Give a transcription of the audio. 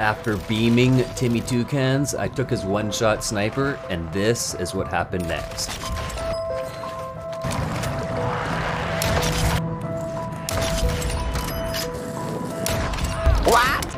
After beaming Timmy Toucans, I took his one-shot sniper, and this is what happened next. What?